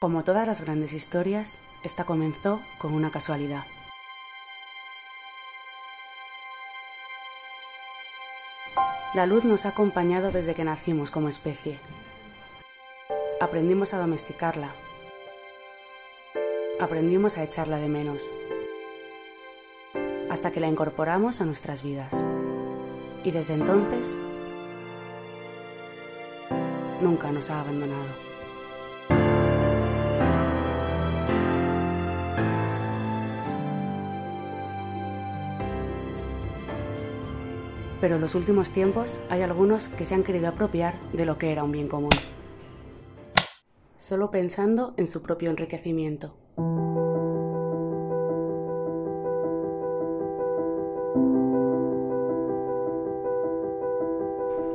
Como todas las grandes historias, esta comenzó con una casualidad. La luz nos ha acompañado desde que nacimos como especie. Aprendimos a domesticarla. Aprendimos a echarla de menos. Hasta que la incorporamos a nuestras vidas. Y desde entonces, nunca nos ha abandonado. Pero en los últimos tiempos hay algunos que se han querido apropiar de lo que era un bien común, solo pensando en su propio enriquecimiento.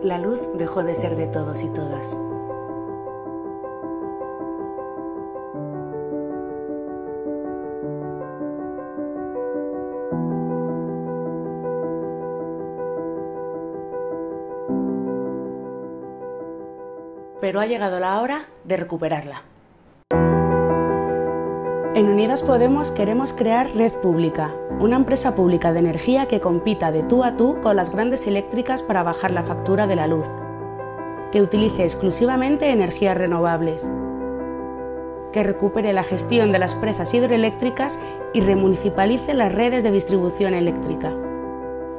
La luz dejó de ser de todos y todas. Pero ha llegado la hora de recuperarla. En Unidas Podemos queremos crear Red Pública, una empresa pública de energía que compita de tú a tú con las grandes eléctricas para bajar la factura de la luz, que utilice exclusivamente energías renovables, que recupere la gestión de las presas hidroeléctricas y remunicipalice las redes de distribución eléctrica.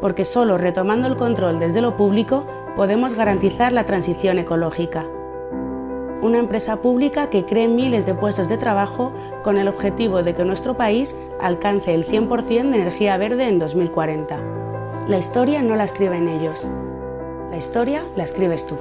Porque solo retomando el control desde lo público podemos garantizar la transición ecológica una empresa pública que cree miles de puestos de trabajo con el objetivo de que nuestro país alcance el 100% de energía verde en 2040. La historia no la escriben ellos, la historia la escribes tú.